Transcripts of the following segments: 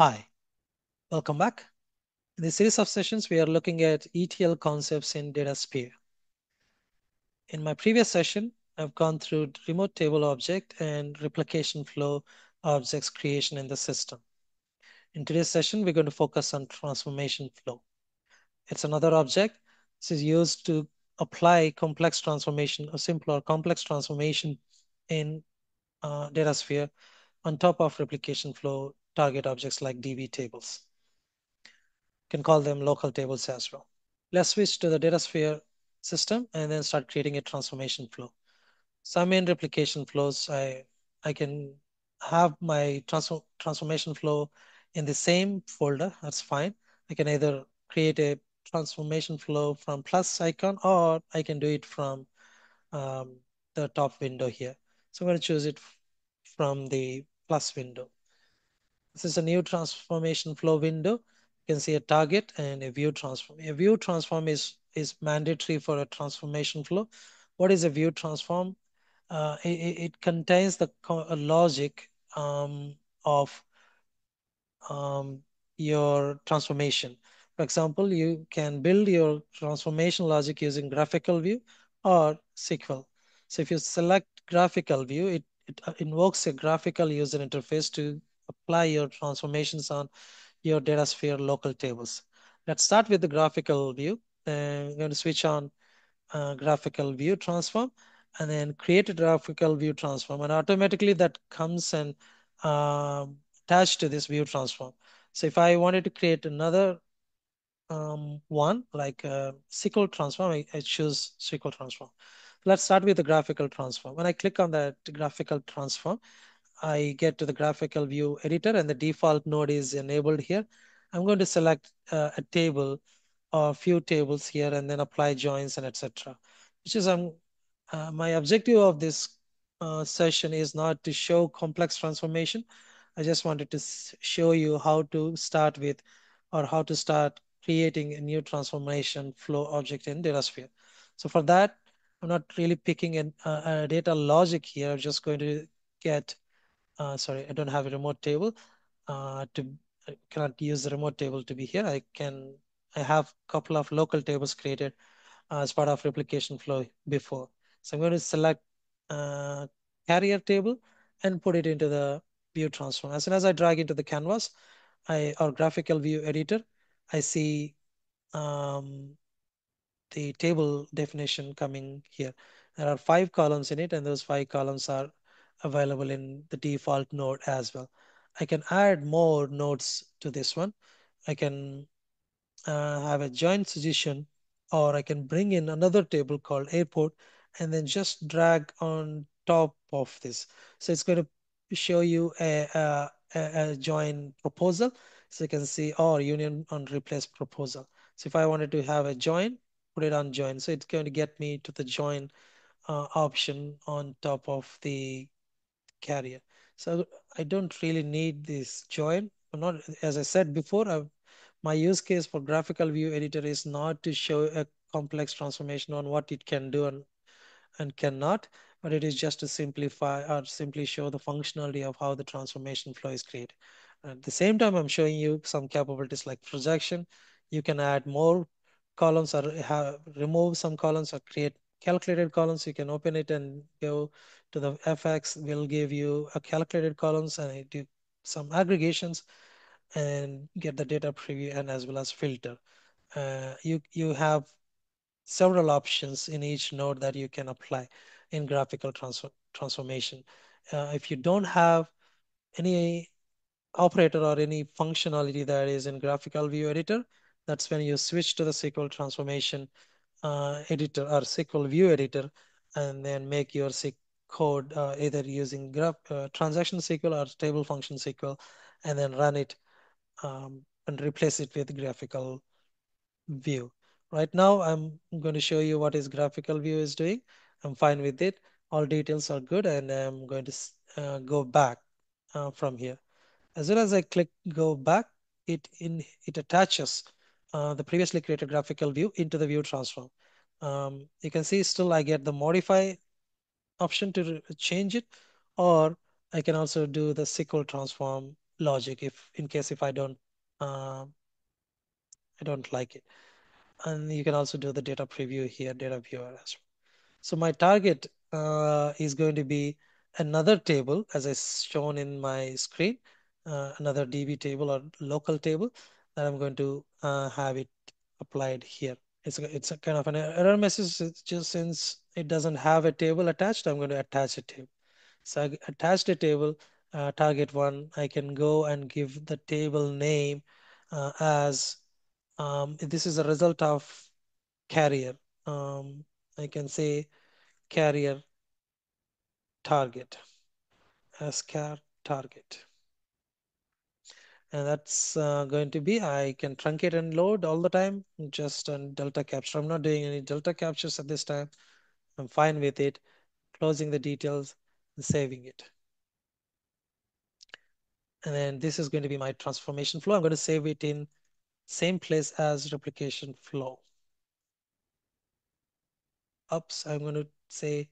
Hi, welcome back. In this series of sessions, we are looking at ETL concepts in DataSphere. In my previous session, I've gone through remote table object and replication flow objects creation in the system. In today's session, we're going to focus on transformation flow. It's another object. This is used to apply complex transformation or simple or complex transformation in uh, DataSphere on top of replication flow target objects like DB tables. You can call them local tables as well. Let's switch to the DataSphere system and then start creating a transformation flow. So I'm in replication flows. I, I can have my transform, transformation flow in the same folder. That's fine. I can either create a transformation flow from plus icon or I can do it from um, the top window here. So I'm going to choose it from the plus window. This is a new transformation flow window. You can see a target and a view transform. A view transform is, is mandatory for a transformation flow. What is a view transform? Uh, it, it, contains the logic um, of um, your transformation. For example, you can build your transformation logic using graphical view or SQL. So if you select graphical view, it, it invokes a graphical user interface to apply your transformations on your DataSphere local tables. Let's start with the graphical view. I'm going to switch on uh, graphical view transform and then create a graphical view transform and automatically that comes and um, attached to this view transform. So if I wanted to create another um, one like a SQL transform, I, I choose SQL transform. Let's start with the graphical transform. When I click on that graphical transform, I get to the graphical view editor and the default node is enabled here. I'm going to select uh, a table or a few tables here and then apply joins and etc. Which is um, uh, my objective of this uh, session is not to show complex transformation. I just wanted to show you how to start with or how to start creating a new transformation flow object in DataSphere. So for that, I'm not really picking a, a data logic here. I'm just going to get uh, sorry, I don't have a remote table uh, to I cannot use the remote table to be here. I can I have a couple of local tables created uh, as part of replication flow before. So I'm going to select uh, carrier table and put it into the view transform. As soon as I drag into the canvas, I or graphical view editor, I see um, the table definition coming here. There are five columns in it, and those five columns are available in the default node as well. I can add more nodes to this one. I can uh, have a join suggestion or I can bring in another table called airport and then just drag on top of this. So it's going to show you a, a, a join proposal. So you can see or union on replace proposal. So if I wanted to have a join, put it on join. So it's going to get me to the join uh, option on top of the carrier. So I don't really need this join. I'm not, as I said before, I've, my use case for graphical view editor is not to show a complex transformation on what it can do and, and cannot, but it is just to simplify or simply show the functionality of how the transformation flow is created. At the same time, I'm showing you some capabilities like projection. You can add more columns or have, remove some columns or create calculated columns. You can open it and go to the FX will give you a calculated columns and do some aggregations and get the data preview and as well as filter. Uh, you, you have several options in each node that you can apply in graphical transfer, transformation. Uh, if you don't have any operator or any functionality that is in graphical view editor, that's when you switch to the SQL transformation uh, editor or SQL view editor and then make your code uh, either using graph, uh, transaction SQL or table function SQL and then run it um, and replace it with graphical view. Right now, I'm going to show you what is graphical view is doing. I'm fine with it. All details are good and I'm going to uh, go back uh, from here. As soon as I click go back, it in it attaches uh, the previously created graphical view into the view transform. Um, you can see still I get the modify option to change it, or I can also do the SQL transform logic if in case if I don't uh, I don't like it. And you can also do the data preview here, data viewer as well. So my target uh, is going to be another table as I shown in my screen, uh, another DB table or local table that I'm going to uh, have it applied here. It's a, it's a kind of an error message. It's just since it doesn't have a table attached, I'm going to attach a table. So I attached a table, uh, target one. I can go and give the table name uh, as um, this is a result of carrier. Um, I can say carrier target as car target. And that's uh, going to be, I can truncate and load all the time just on delta capture. I'm not doing any delta captures at this time. I'm fine with it, closing the details and saving it. And then this is going to be my transformation flow. I'm going to save it in same place as replication flow. Ups, I'm going to say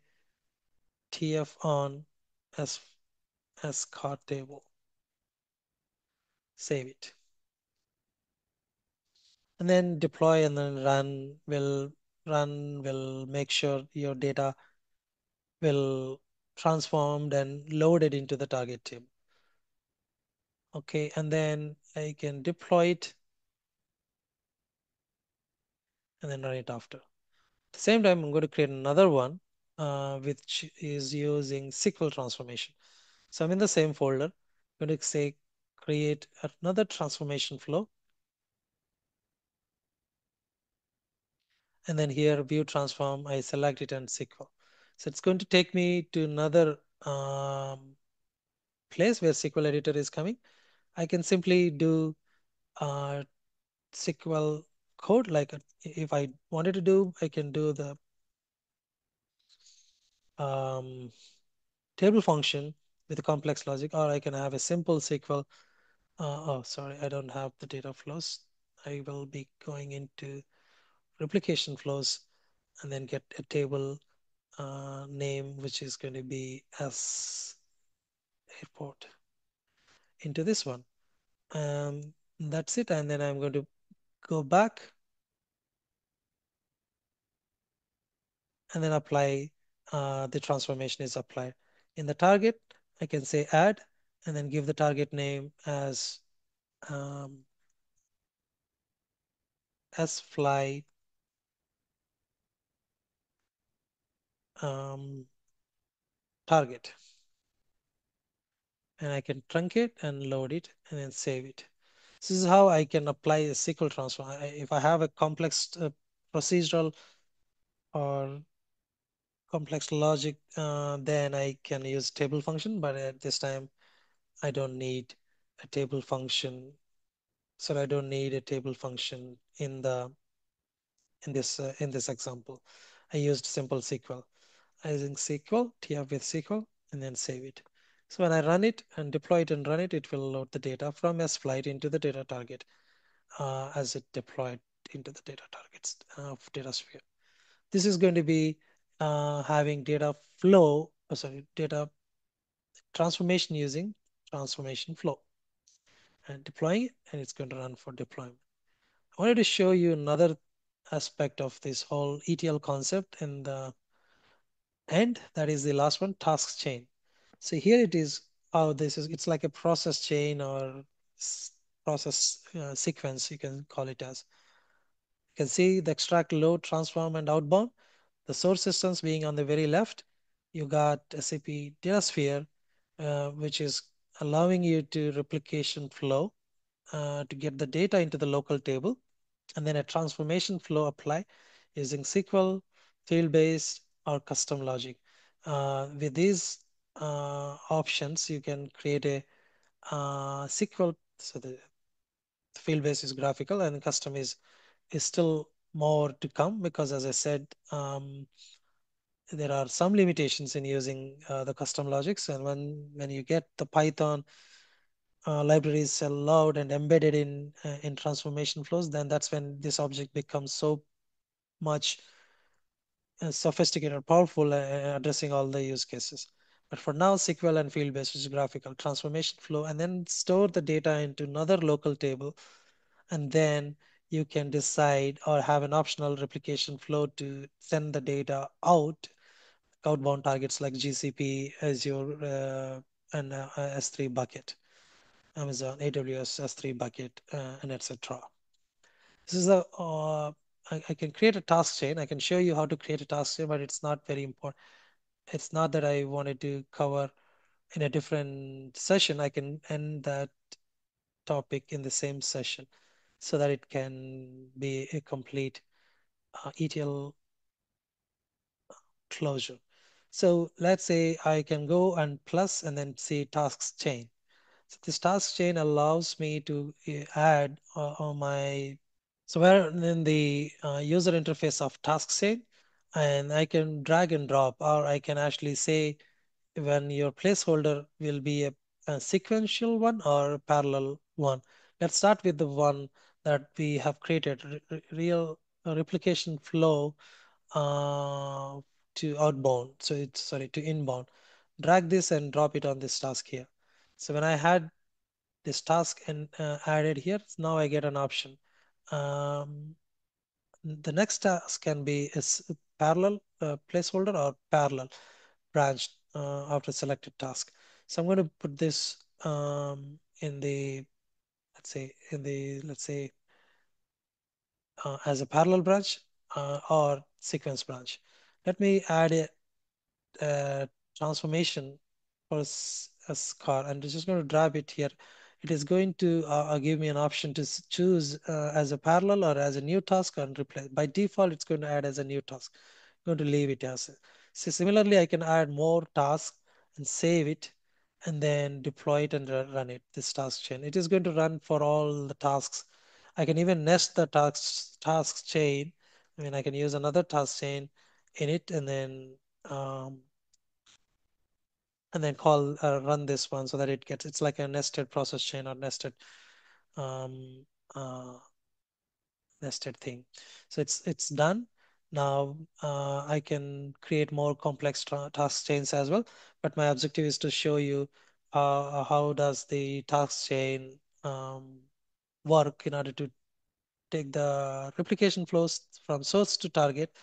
TF on as, as card table. Save it. And then deploy and then run will run will make sure your data will transformed and loaded into the target table. Okay, and then I can deploy it and then run it after. At the same time, I'm going to create another one uh, which is using SQL transformation. So I'm in the same folder. I'm going to say create another transformation flow. And then here view transform, I select it and SQL. So it's going to take me to another um, place where SQL editor is coming. I can simply do uh, SQL code like if I wanted to do, I can do the um, table function with a complex logic, or I can have a simple SQL. Uh, oh, sorry, I don't have the data flows. I will be going into replication flows and then get a table uh, name, which is going to be S airport into this one. Um, that's it. And then I'm going to go back and then apply uh, the transformation is applied. In the target, I can say add and then give the target name as um, as fly um, target. And I can truncate and load it and then save it. This is how I can apply a SQL transform. If I have a complex uh, procedural or complex logic, uh, then I can use table function, but at this time, I don't need a table function. So I don't need a table function in the in this uh, in this example. I used simple SQL. I using SQL, TF with SQL, and then save it. So when I run it and deploy it and run it, it will load the data from S flight into the data target uh, as it deployed into the data targets of DataSphere. This is going to be uh, having data flow, oh, sorry, data transformation using transformation flow and deploying it, and it's going to run for deployment. I wanted to show you another aspect of this whole ETL concept in the end. That is the last one, task chain. So here it is how this is, it's like a process chain or process uh, sequence, you can call it as. You can see the extract, load, transform, and outbound. The source systems being on the very left, you got SAP DataSphere, uh, which is allowing you to replication flow uh, to get the data into the local table, and then a transformation flow apply using SQL, field-based, or custom logic. Uh, with these uh, options, you can create a uh, SQL. So the, field-based is graphical, and custom is is still more to come because as I said, um, there are some limitations in using uh, the custom logics. And when, when you get the Python uh, libraries allowed and embedded in, uh, in transformation flows, then that's when this object becomes so much uh, sophisticated, or powerful, uh, addressing all the use cases. But for now, SQL and field-based is graphical transformation flow, and then store the data into another local table, and then you can decide or have an optional replication flow to send the data out, outbound targets like GCP, Azure, uh, and uh, S3 bucket, Amazon, AWS S3 bucket, uh, and etc. This is a uh, I, I can create a task chain. I can show you how to create a task chain, but it's not very important. It's not that I wanted to cover in a different session. I can end that topic in the same session so that it can be a complete uh, ETL closure. So let's say I can go and plus and then see tasks chain. So this task chain allows me to uh, add uh, on my so we're in the uh, user interface of task chain and I can drag and drop or I can actually say when your placeholder will be a, a sequential one or parallel one. Let's start with the one that we have created, re real replication flow uh, to outbound. So it's sorry to inbound. Drag this and drop it on this task here. So when I had this task and uh, added here, now I get an option. Um, the next task can be a parallel uh, placeholder or parallel branch uh, after selected task. So I'm going to put this um, in the, let's say, in the, let's say, uh, as a parallel branch uh, or sequence branch. Let me add a, a transformation for a, scar and I'm just going to drop it here it is going to uh, uh give me an option to choose uh, as a parallel or as a new task and replace. By default, it's going to add as a new task. I'm going to leave it as. So similarly, I can add more tasks and save it and then deploy it and run it, this task chain. It is going to run for all the tasks. I can even nest the tasks, task chain. I mean, I can use another task chain in it and then um, and then call uh, run this one so that it gets it's like a nested process chain or nested um, uh, nested thing. So it's it's done. Now uh, I can create more complex task chains as well. But my objective is to show you uh, how does the task chain um, work in order to take the replication flows from source to target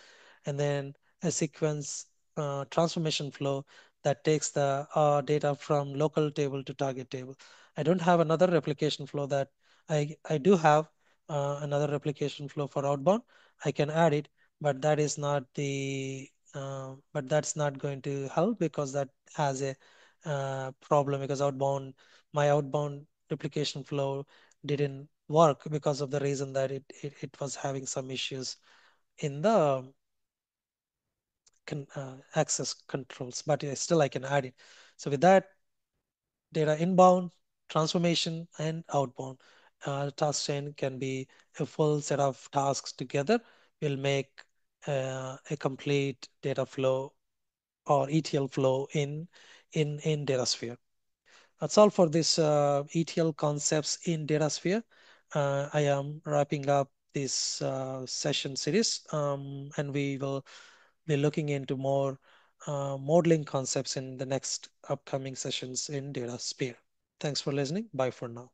and then a sequence uh, transformation flow that takes the uh, data from local table to target table. I don't have another replication flow that I, I do have uh, another replication flow for outbound. I can add it, but that is not the, uh, but that's not going to help because that has a uh, problem because outbound, my outbound replication flow didn't work because of the reason that it, it, it was having some issues in the can uh, access controls, but still I can add it. So with that, data inbound, transformation, and outbound uh, task chain can be a full set of tasks together will make uh, a complete data flow or ETL flow in in in DataSphere. That's all for this uh, ETL concepts in DataSphere. Uh, I am wrapping up this uh, session series um, and we will be looking into more uh, modeling concepts in the next upcoming sessions in DataSphere. Thanks for listening. Bye for now.